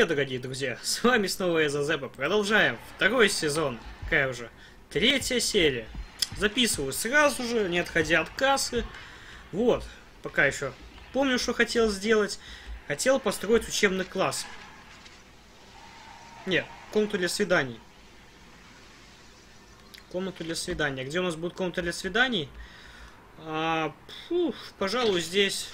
Привет, дорогие друзья, с вами снова я Зазеба. Продолжаем второй сезон. Какая уже? Третья серия. Записываю сразу же, не отходя от кассы. Вот, пока еще помню, что хотел сделать. Хотел построить учебный класс. Нет, комнату для свиданий. Комнату для свиданий. Где у нас будет комната для свиданий? А, фу, пожалуй, здесь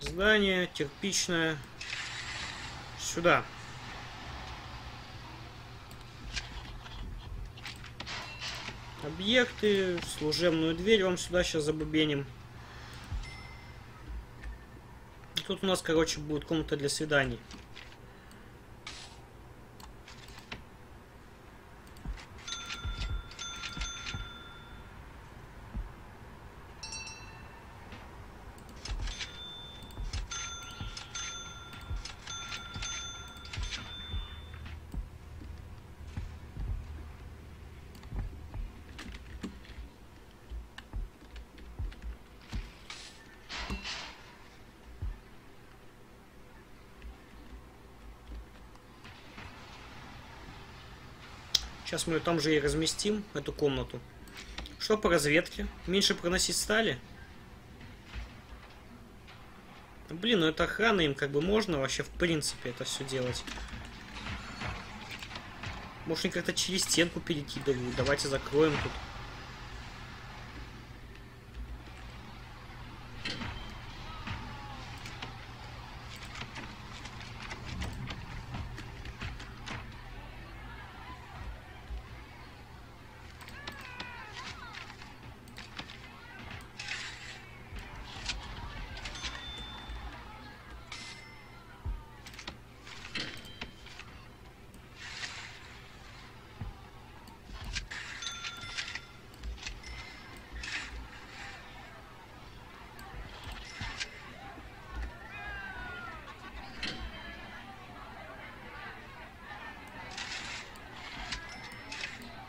Здание кирпичное. Сюда. Объекты, служебную дверь вам сюда сейчас забубеним. Тут у нас, короче, будет комната для свиданий. Мы там же и разместим, эту комнату. Что по разведке? Меньше проносить стали? Блин, ну это охрана, им как бы можно вообще в принципе это все делать. Может они как-то через стенку перекидывают. Давайте закроем тут.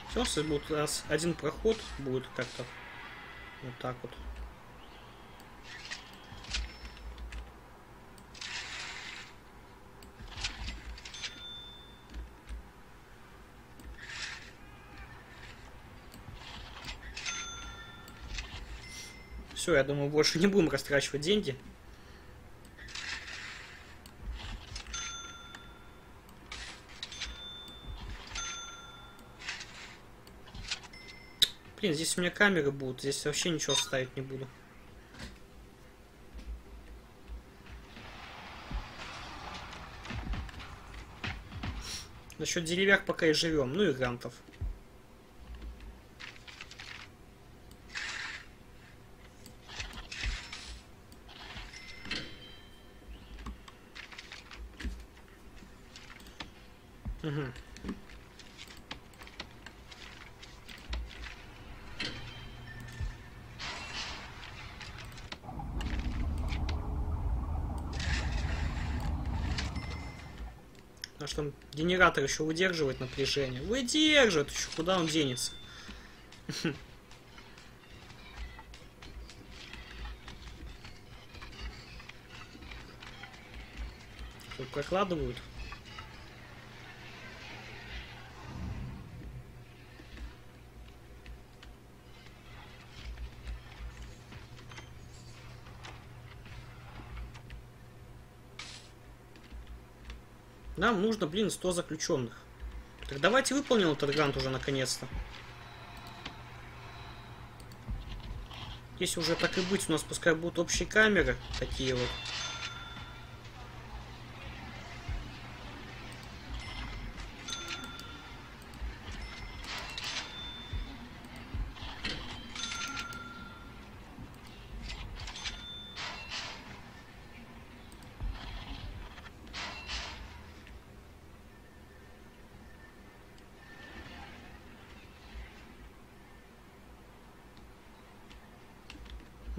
Все, будет у нас один проход будет как-то вот так вот. Все, я думаю, больше не будем растрачивать деньги. Блин, здесь у меня камеры будут, здесь вообще ничего ставить не буду. Насчет деревьях пока и живем, ну и грантов. Угу. Что генератор еще выдерживает напряжение. Выдерживает еще, куда он денется. Прокладывают. Нам нужно, блин, 100 заключенных. Так давайте выполним этот грант уже наконец-то. Если уже так и быть, у нас пускай будут общие камеры, такие вот.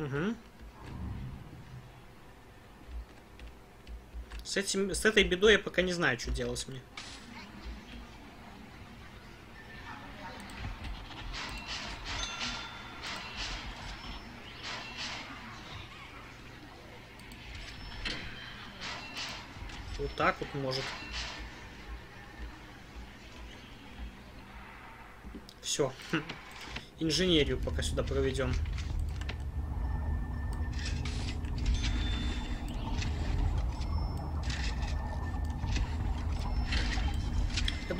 Угу. С, этим, с этой бедой я пока не знаю, что делать мне. Вот так вот может. Все. Инженерию пока сюда проведем.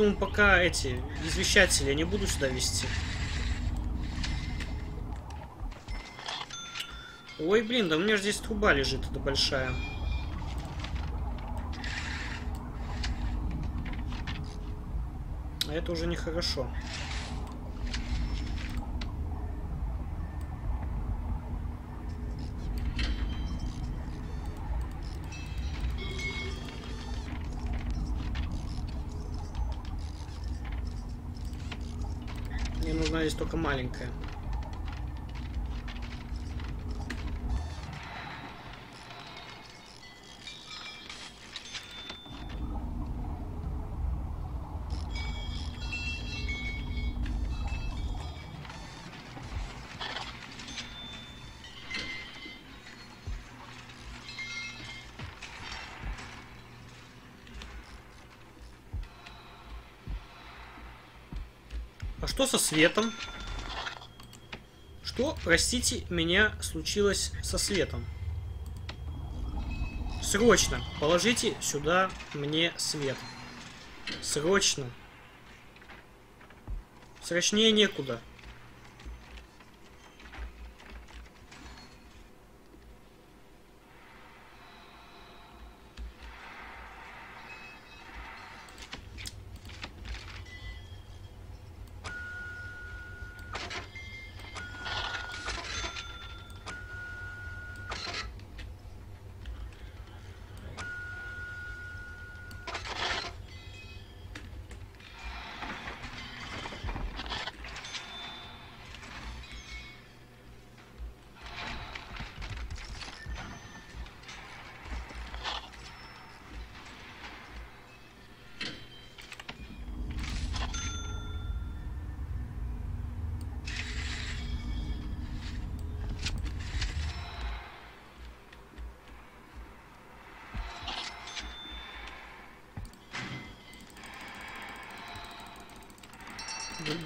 Думаю, пока эти извещатели я не буду сюда вести. Ой, блин, да у меня же здесь труба лежит, это большая. А это уже нехорошо. Мне только маленькая. Что со светом? Что, простите, меня случилось со светом? Срочно положите сюда мне свет. Срочно. Срочнее некуда.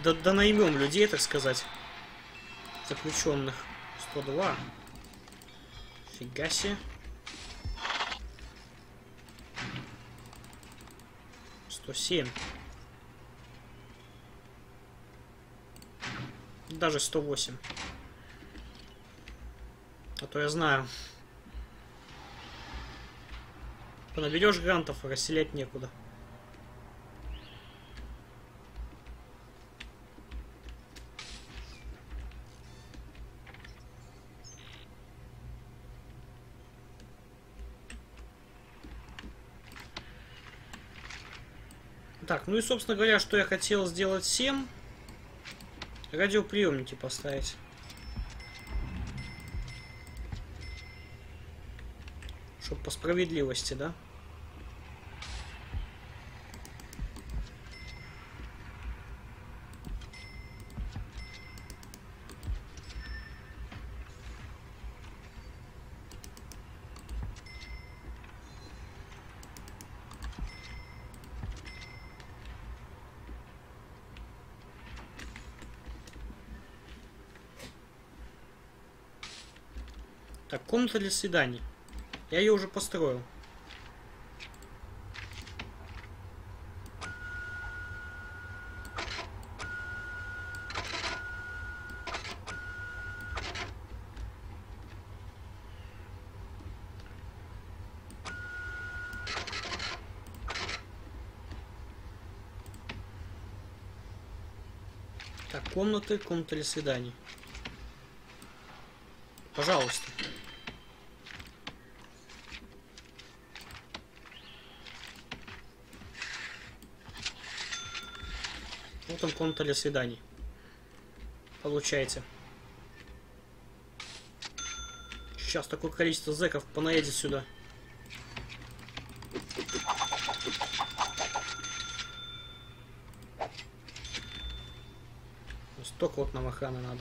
Да, да наймем людей, так сказать. Заключенных. 102. Фига себе. 107. Даже 108. А то я знаю. Понаберешь грантов, расселять некуда. Ну и, собственно говоря, что я хотел сделать всем. Радиоприемники поставить. Чтоб по справедливости, да? Комната для свиданий. Я ее уже построил. Так, комнаты, комната для свиданий. Пожалуйста. Комната для свиданий. Получается. Сейчас такое количество зэков понаедет сюда. Столько вот нам охраны надо.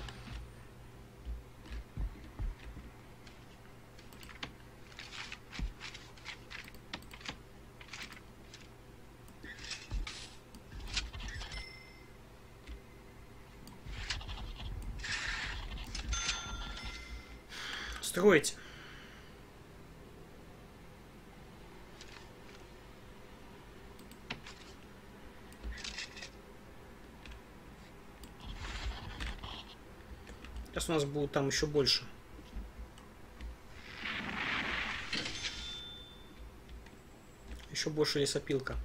Стройте. Сейчас у нас будет там еще больше. Еще больше лесопилка.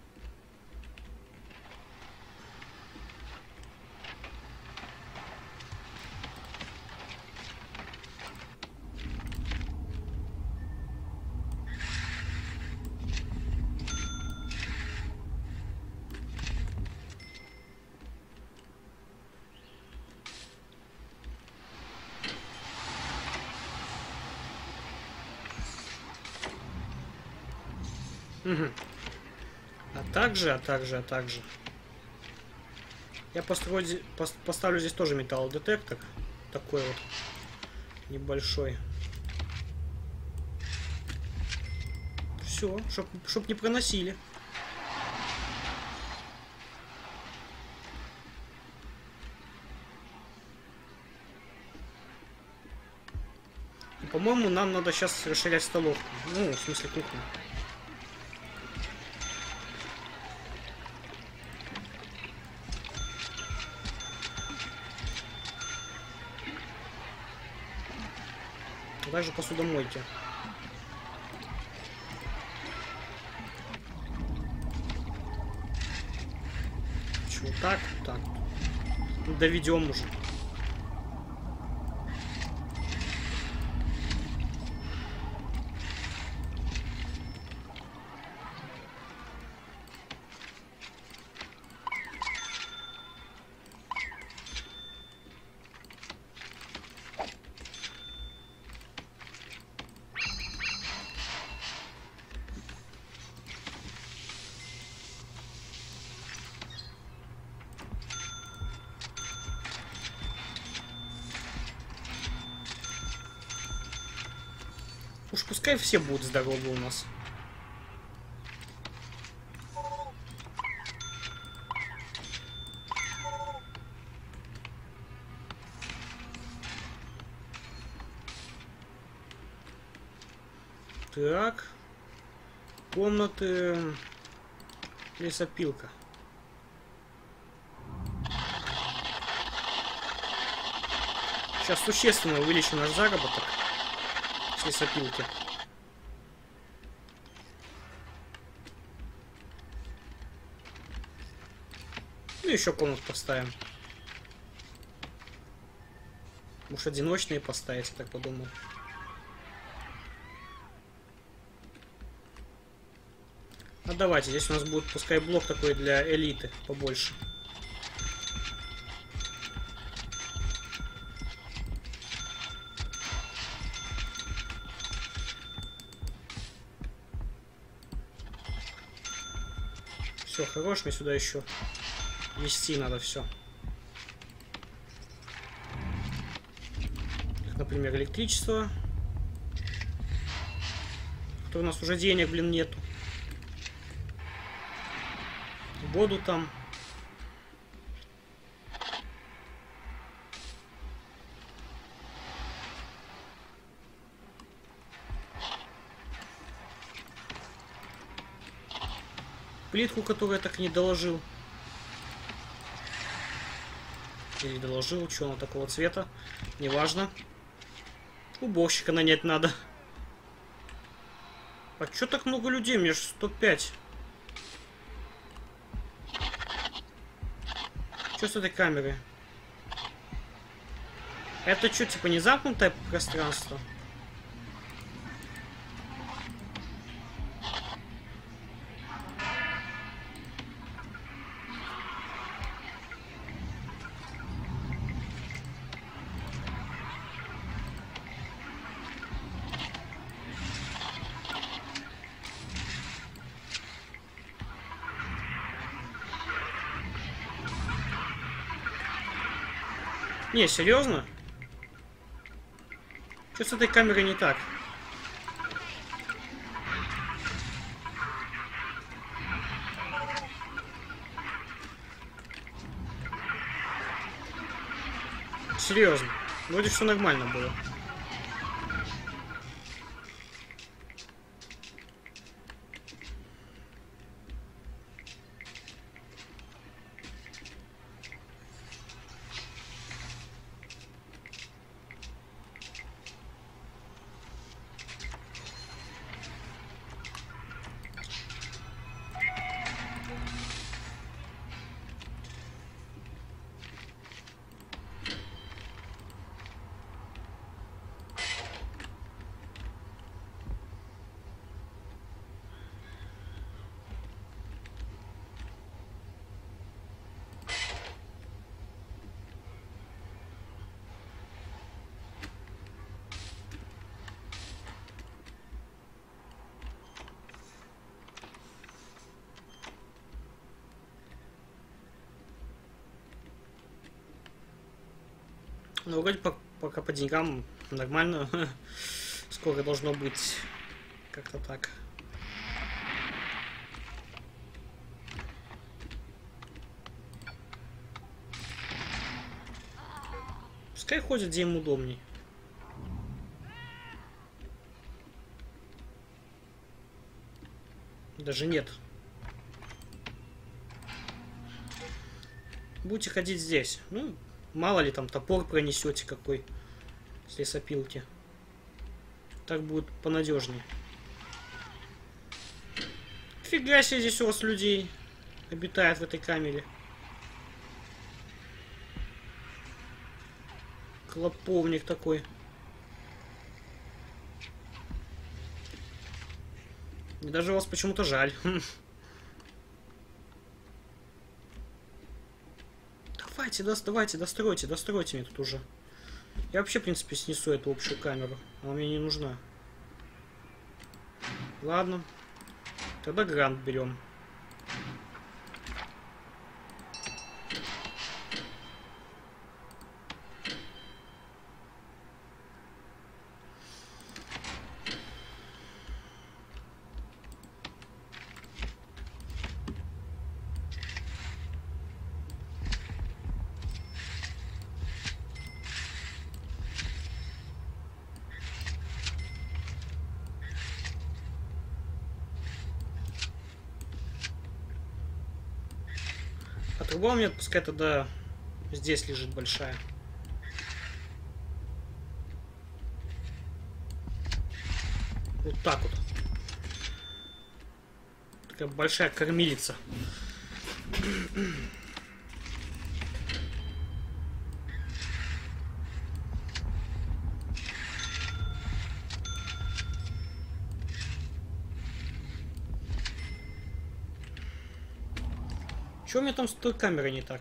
Угу. Также, а также, а также. Я построю, поставлю здесь тоже металлодетектор. Такой вот небольшой. Все, чтоб, чтоб не проносили. По-моему, нам надо сейчас расширять столовку. Ну, в смысле кухню. Даже посудомойки. Чего так? Так. Доведем уже. Все будут здоровы у нас. Так. Комнаты. Лесопилка. Сейчас существенно увеличим наш заработок с лесопилки. Еще комнат поставим. Может, одиночные поставить, я так подумал. А давайте, здесь у нас будет, пускай, блок такой для элиты побольше. Все, хорош, мне сюда еще вести надо все. например, электричество. То у нас уже денег, блин, нету. Воду там. Плитку, которую я так и не доложил. Или доложил, что она такого цвета. Неважно. Уборщика нанять надо. А чё так много людей? Мне же 105. Что с этой камерой? Это что, типа не замкнутое пространство? Не, серьезно? Что с этой камерой не так? Серьезно. Вроде все нормально было. Ну, вроде по- пока по деньгам нормально. Скоро должно быть как-то так. Пускай ходит, где ему удобней. Даже нет. Будете ходить здесь. Ну, мало ли там топор пронесете какой с лесопилки. Так будет понадежнее. Фига себе здесь у вас людей обитает в этой камере. Клоповник такой. И даже вас почему-то жаль. Давайте, да, давайте, достройте, достройте мне тут уже. Я вообще, в принципе, снесу эту общую камеру. Она мне не нужна. Ладно. Тогда грант берем. Меня пускай тогда здесь лежит большая. Вот так вот. Такая большая кормилица. Что у меня там с той камерой не так?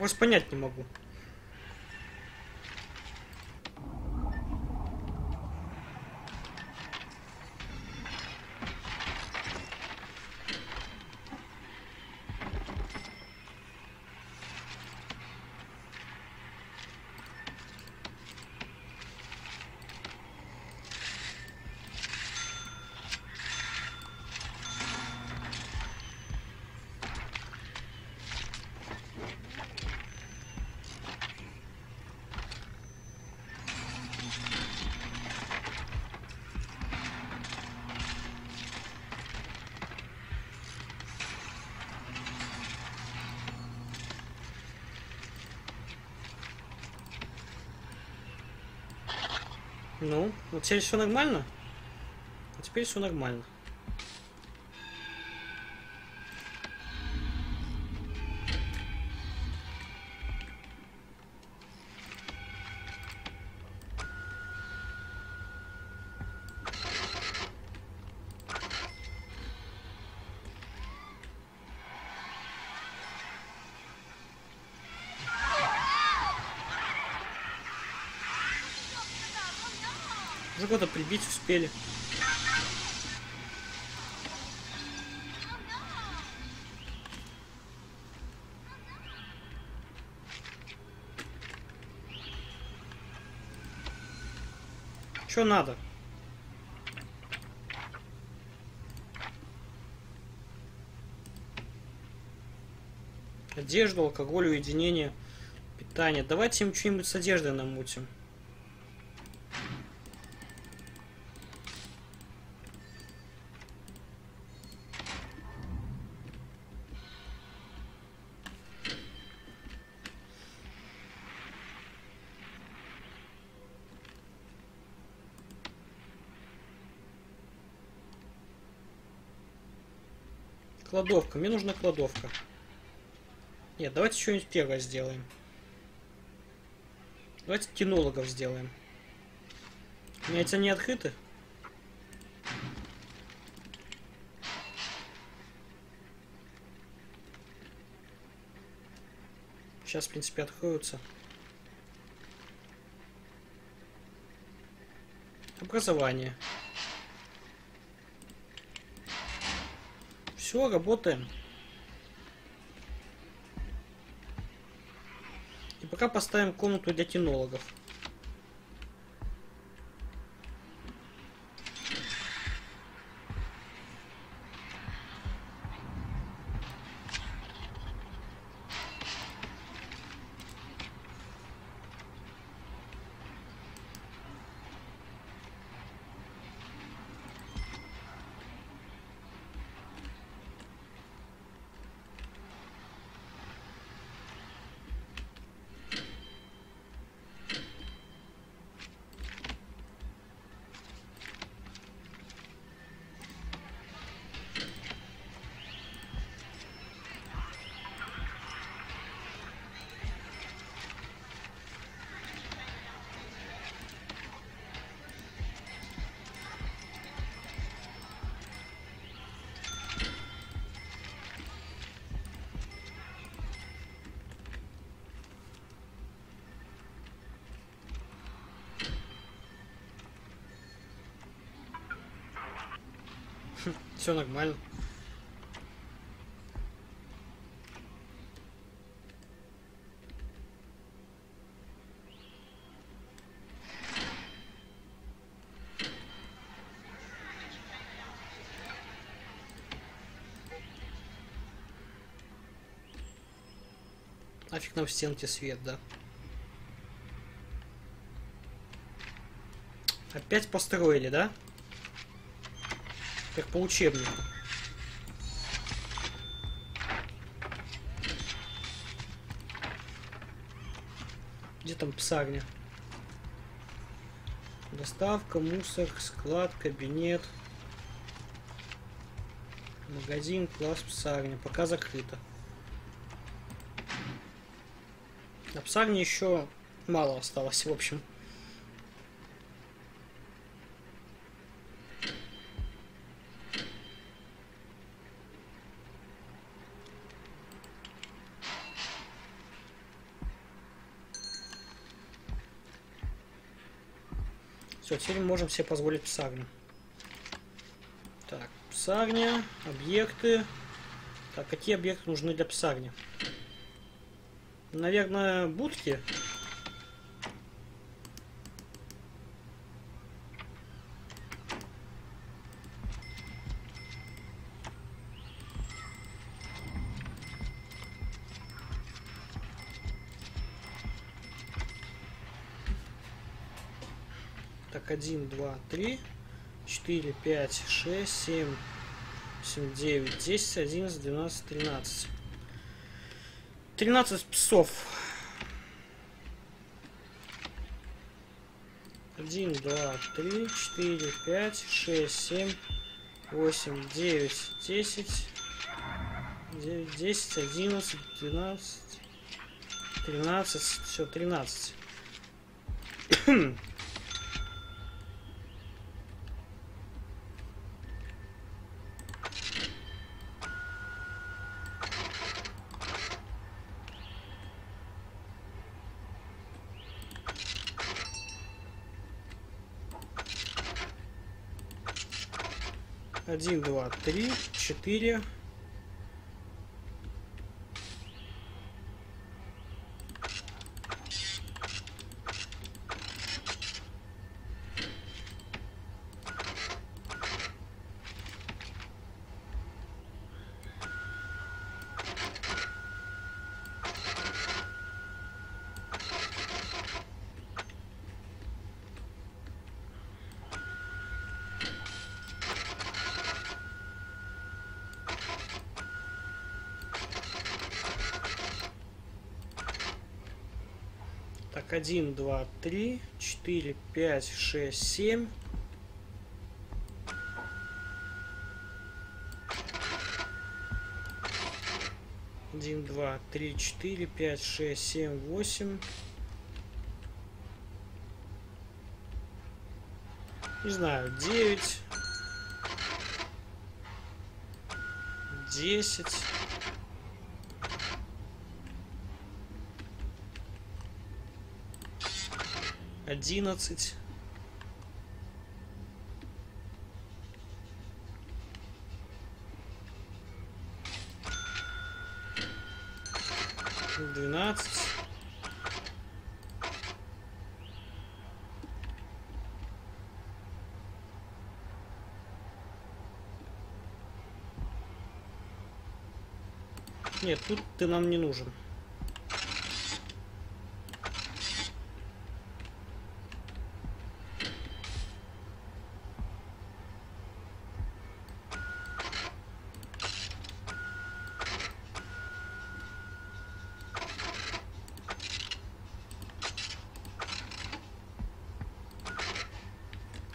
Просто понять не могу. Ну, вот теперь все нормально? А теперь все нормально. года прибить успели. Что надо? Одежду, алкоголь, уединение, питание. Давайте им что-нибудь с одеждой намутим. Кладовка. Мне нужна кладовка. Нет, давайте что-нибудь первое сделаем. Давайте кинологов сделаем. У меня эти не открыты. Сейчас, в принципе, откроются. Образование. Все, работаем. И пока поставим комнату для кинологов. Все нормально. Нафиг нам в стенке свет, да? Опять построили, да? Как по учебнику. Где там псарня? Доставка, мусор, склад, кабинет. Магазин, класс, псарня. Пока закрыто. На псарне еще мало осталось, в общем. Все, теперь мы можем себе позволить псагню. Так, псагня, объекты. Так, какие объекты нужны для псагни? Наверное, будки. Будки. 1, 2, 3, 4, 5, 6, 7, 8, 9, 10, 11, 12, 13. 13 псов. 1, 2, 3, 4, 5, 6, 7, 8, 9, 10, 9, 10, 11, 12, 13, все, 13. Один, два, три, четыре. Так, один, два, три, четыре, пять, шесть, семь. Один, два, три, четыре, пять, шесть, семь, восемь. Не знаю, девять. Десять. Одиннадцать. Двенадцать. Нет, тут ты нам не нужен.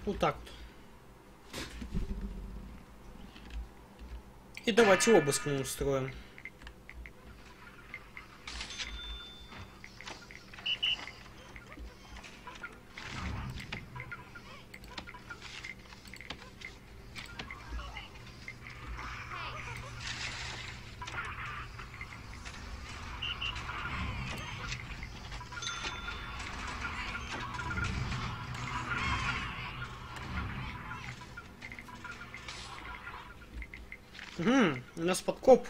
Вот так вот. И давайте обыск мы устроим. Угу, у нас подкоп.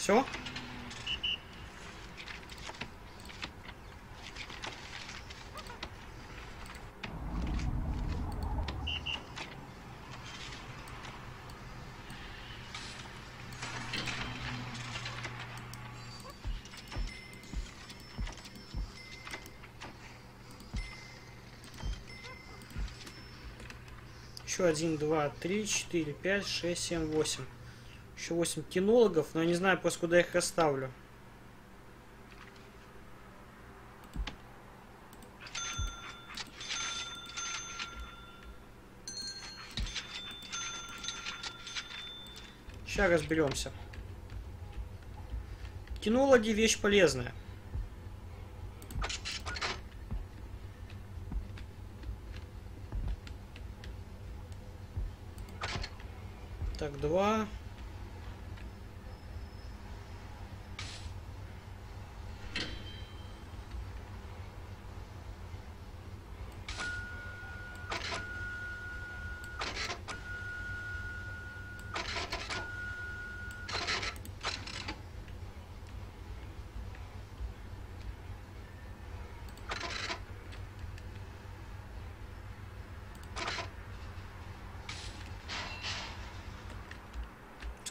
Все? Еще один, два, три, четыре, пять, шесть, семь, восемь. Еще 8 кинологов, но я не знаю просто куда их расставлю. Сейчас разберемся. Кинологи вещь полезная. Так, два.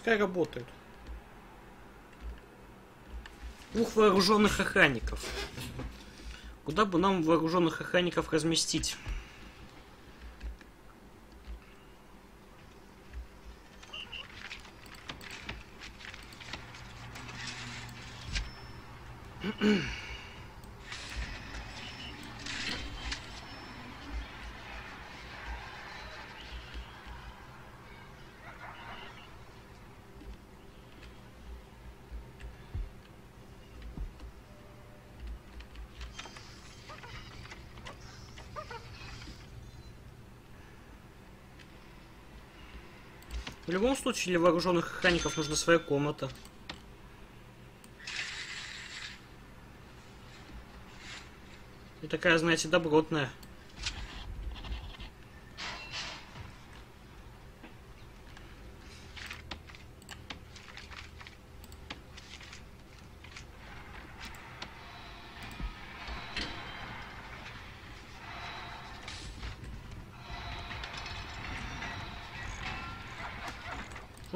Пускай работают. Двух вооруженных охранников. Куда бы нам вооруженных охранников разместить? В любом случае, для вооруженных охранников нужна своя комната. И такая, знаете, добротная.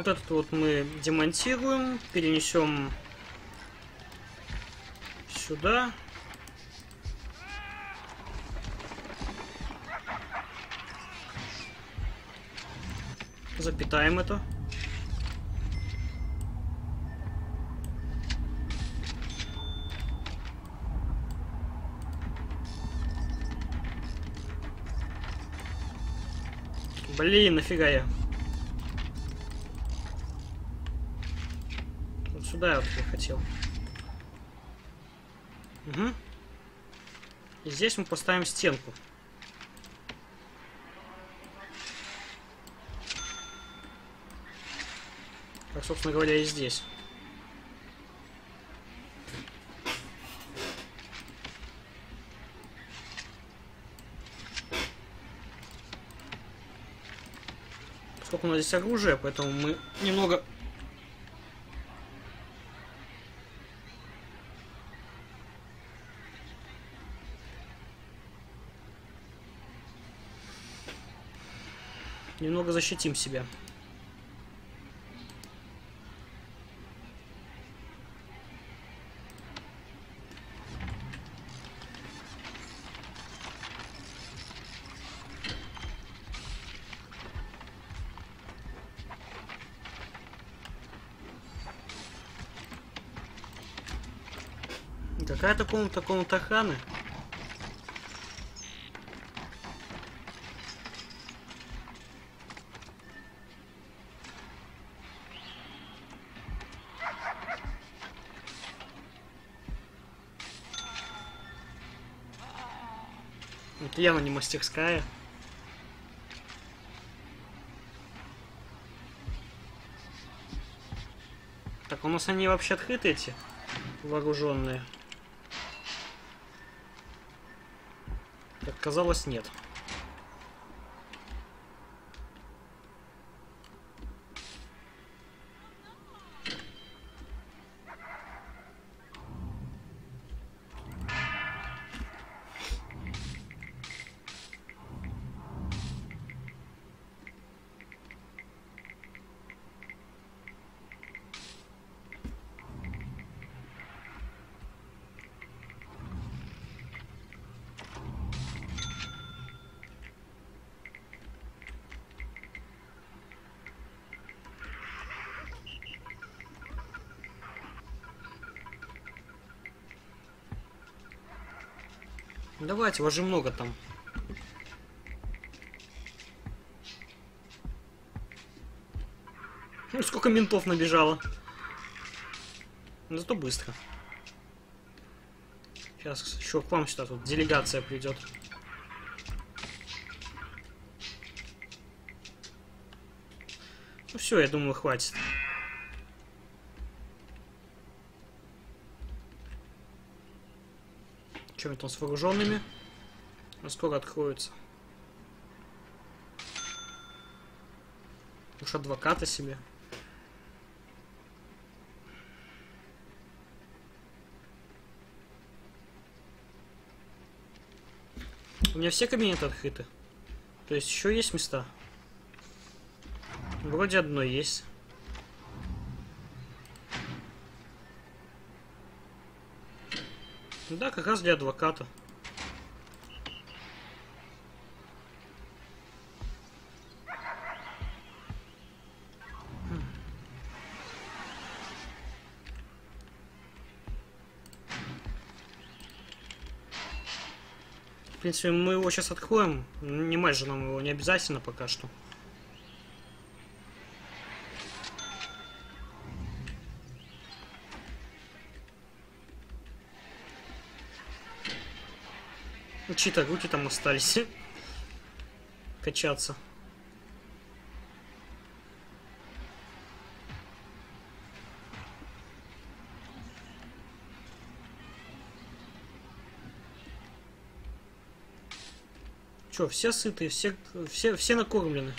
Вот этот вот мы демонтируем, перенесем сюда. Запитаем это. Блин, нафига я? Вот я хотел. Угу. И здесь мы поставим стенку. Как, собственно говоря, и здесь. Сколько у нас здесь оружия, поэтому мы немного... Немного защитим себя. Какая-то комната, комната охраны. Это явно не мастерская. Так, у нас они вообще открыты эти вооруженные. Как казалось, нет. Давайте, у вас же много там. Ну, сколько ментов набежало. Зато быстро. Сейчас еще к вам сюда тут делегация придет. Ну все, я думаю, хватит. Чем там с вооруженными? А скоро откроются. Уж адвоката себе. У меня все кабинеты открыты. То есть еще есть места? Вроде одно есть. Да, как раз для адвоката. В принципе, мы его сейчас откроем. Не же нам его не обязательно пока что. Чьи-то руки там остались качаться. Че, все сытые, все, все, все накормлены.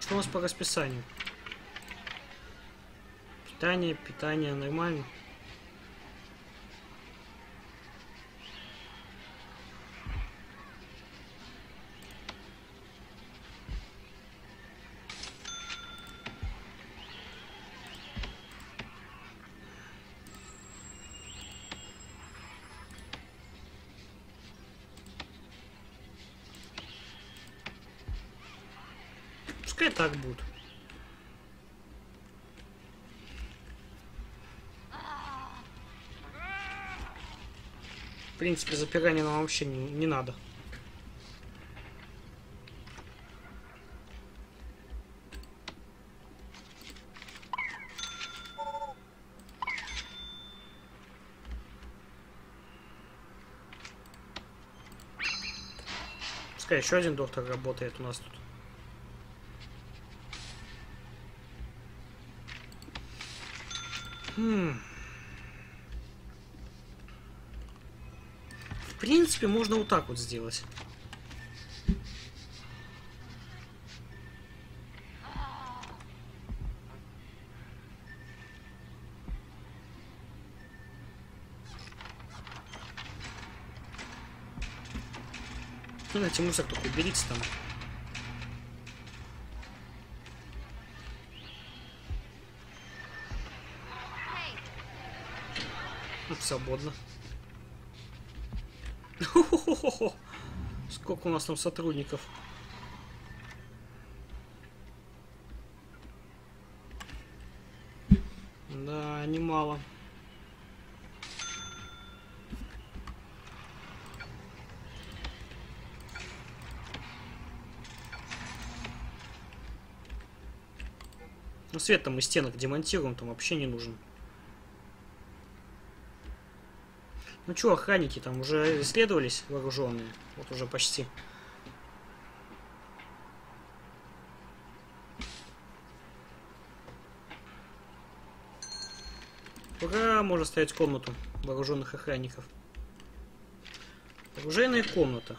Что у нас по расписанию? Питание, питание нормально. Пускай так будет. Принципе, запирание нам вообще не, не надо. Пускай еще один доктор работает у нас тут. Хм. Принципе, можно вот так вот сделать. Ну, Давайте мусор только уберите там. Свободно. Хо-хо-хо-хо. Сколько у нас там сотрудников? Да, немало. Ну, свет там из стенок демонтируем, там вообще не нужен. Ну что, охранники там уже исследовались вооруженные? Вот уже почти. Ура, можно ставить комнату вооруженных охранников. Оружейная комната.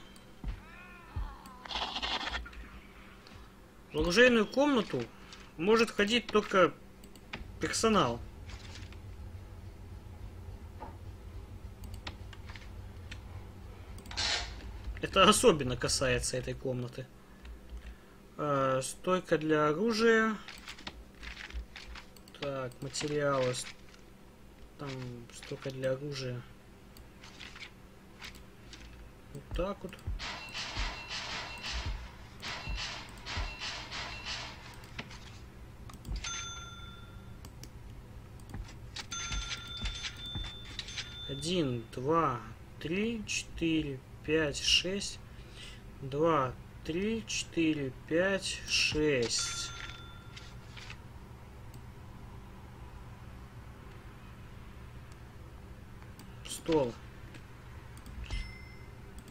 В оружейную комнату может ходить только персонал. Это особенно касается этой комнаты. А, стойка для оружия. Так, материалы. Там стойка для оружия. Вот так вот. Один, два, три, четыре, пять, шесть, два, три, четыре, пять, шесть. Стол.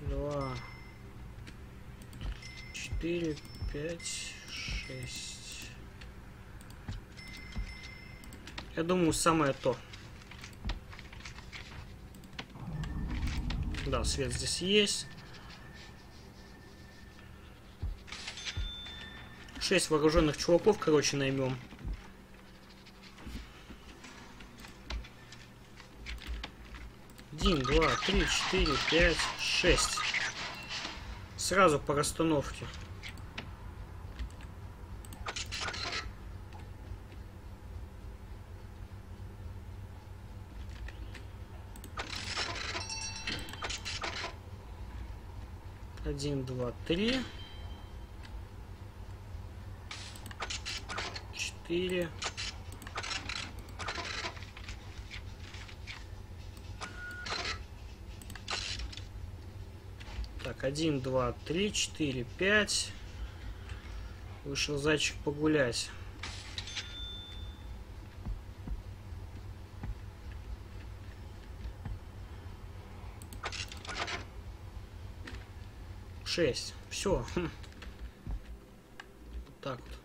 Два, четыре, пять, шесть. Я думаю, самое то. Да, свет здесь есть. Шесть вооруженных чуваков, короче, наймем. Один, два, три, четыре, пять, шесть. Сразу по расстановке. Один, два, три. Четыре. Так, один, два, три, четыре, пять. Вышел зайчик погулять. 6. Все. Хм. Так вот.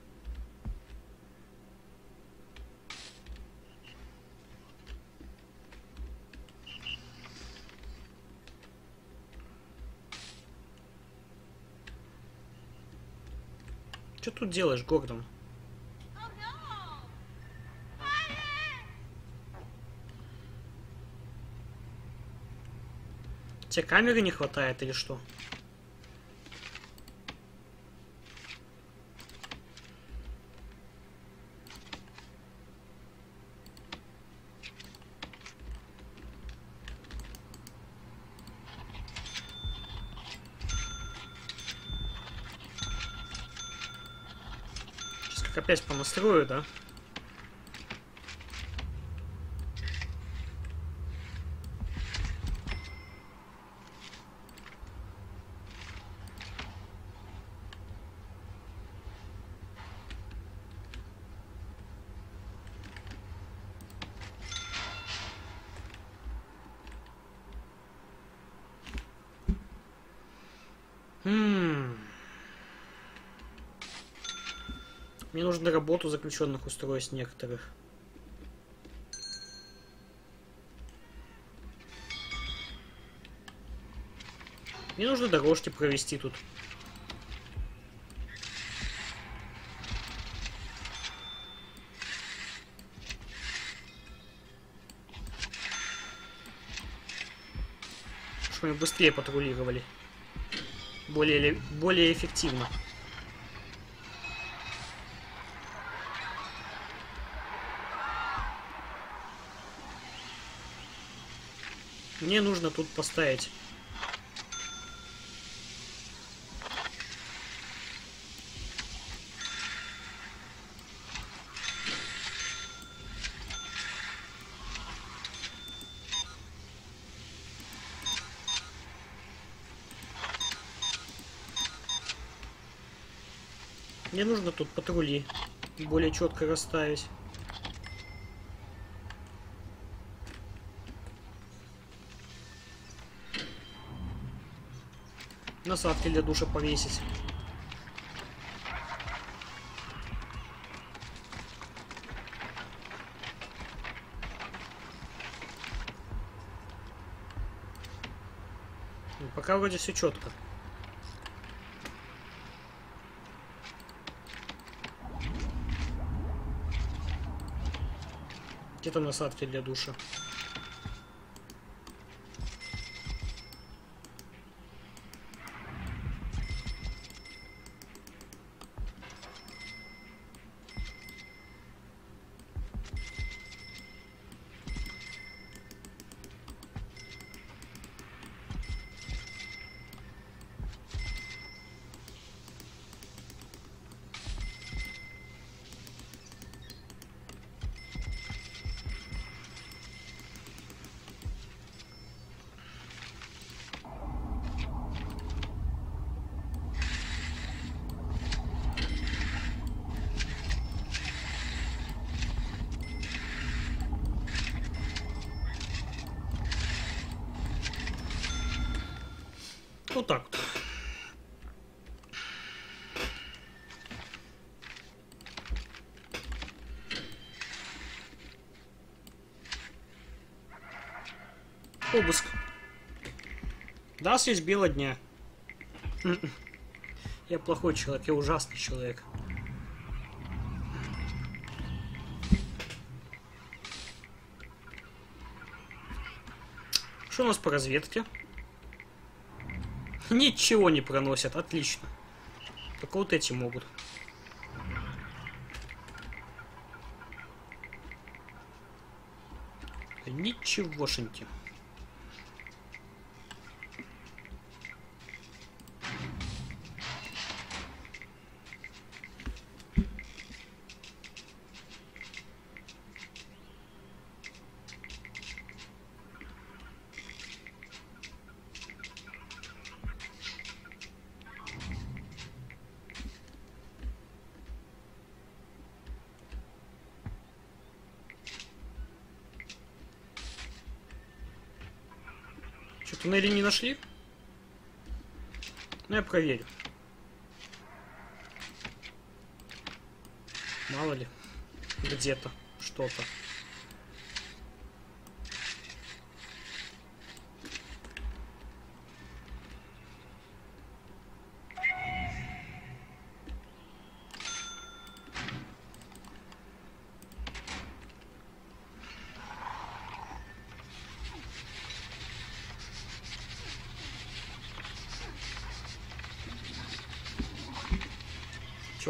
Что тут делаешь, Гордон? Тебе камеры не хватает или что? Опять понастрою, да? Мне нужно работу заключенных устроить некоторых. Мне нужно дорожки провести тут. Чтобы они быстрее патрулировали. Более, более эффективно. Мне нужно тут поставить. Мне нужно тут патрули более четко расставить. Насадки для душа повесить. Ну, Пока вроде все четко. Где там насадки для душа? Вот так вот. Обыск. Да, средь бела дня. Я плохой человек, я ужасный человек. Что у нас по разведке? Ничего не проносят, отлично. Только вот эти могут. Ничегошеньки. Что, туннели не нашли? Ну, я проверю. Мало ли. Где-то. Что-то.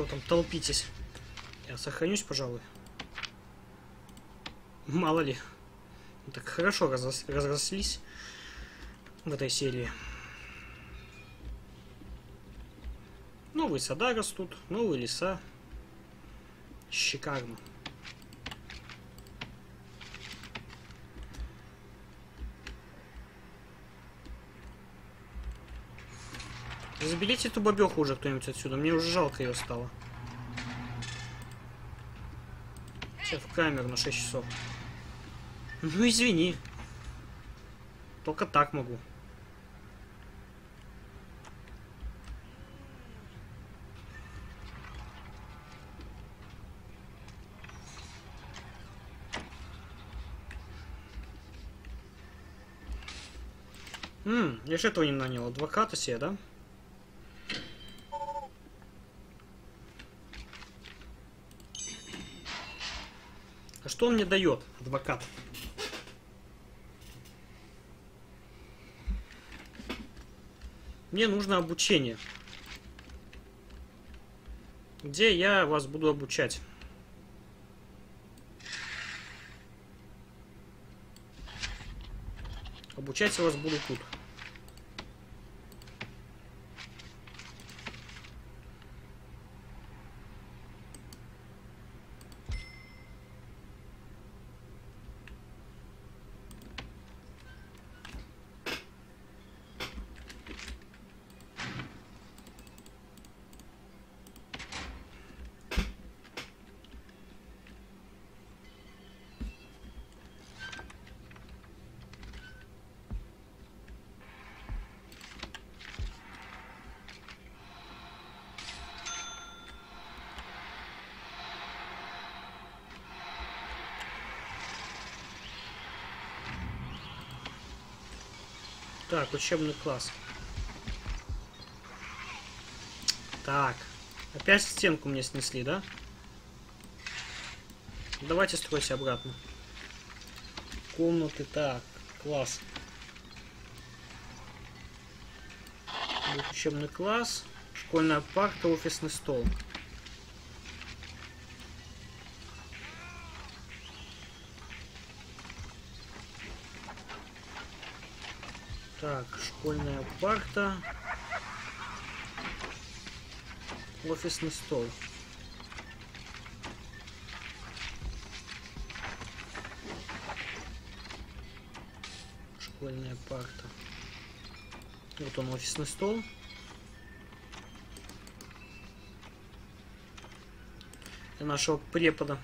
Там толпитесь? Я сохранюсь, пожалуй. Мало ли. Так хорошо разрос разрослись в этой серии. Новые сада растут, новые леса. Шикарно. Заберите эту бабеху уже кто-нибудь отсюда. Мне уже жалко ее стало. Сейчас в камеру на 6 часов. Ну извини. Только так могу. Ммм, я же этого не нанял. Адвоката себе, да? Что он мне дает, адвокат? Мне нужно обучение. Где я вас буду обучать? Обучать я вас буду тут. Так, учебный класс. Так. Опять стенку мне снесли, да? Давайте стройте обратно. Комнаты, так, класс. учебный класс, школьная парта, офисный стол. Так, школьная парта. Офисный стол. Школьная парта. Вот он, офисный стол. Для нашего препода.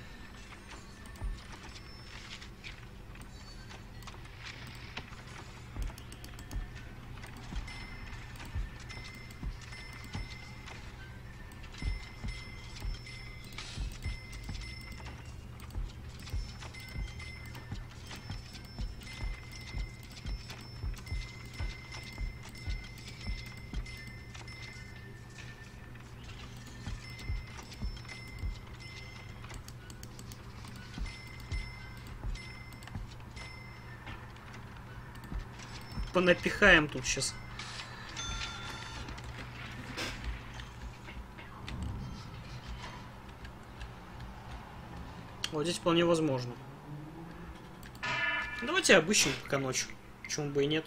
Понапихаем тут сейчас. Вот здесь вполне возможно. Давайте обыщем пока ночью. Почему бы и нет.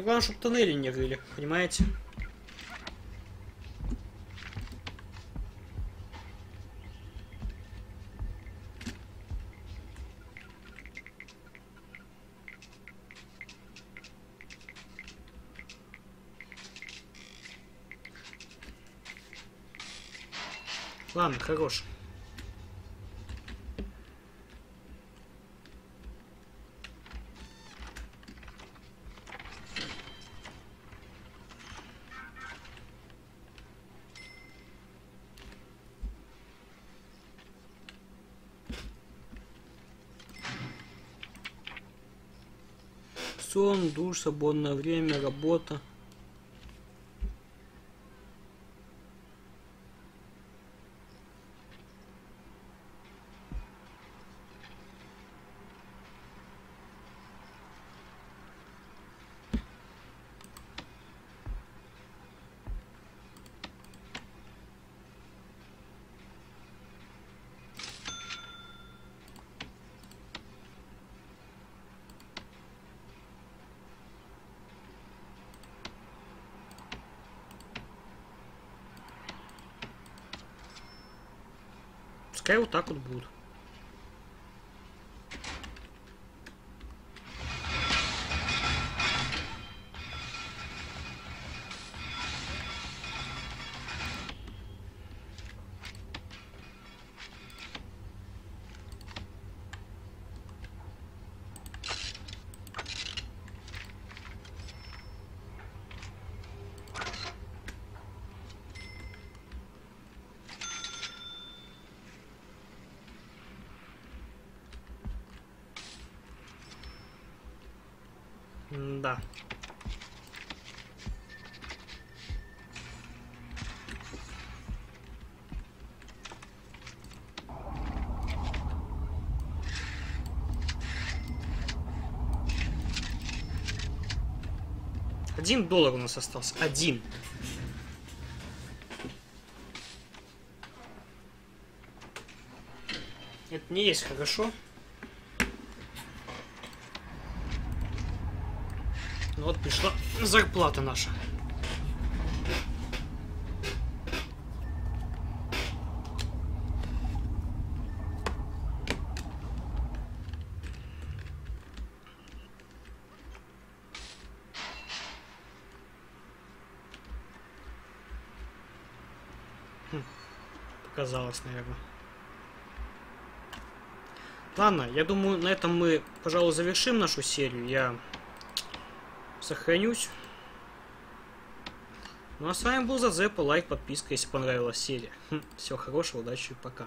И главное, чтобы тоннели не рыли, понимаете? Ладно, хорош. Душ, свободное время, работа. Пускай вот так вот будут. Да. Один доллар у нас остался. Один. Это не есть хорошо. Ну вот пришла зарплата наша. Хм, показалось, наверное. Ладно, я думаю, на этом мы, пожалуй, завершим нашу серию. Я сохранюсь. Ну а с вами был Зазепа, лайк, подписка, если понравилась серия. Хм, всего хорошего, удачи, пока.